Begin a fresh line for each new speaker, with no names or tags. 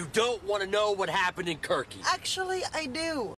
You don't want to know what happened in Kirky.
Actually, I do.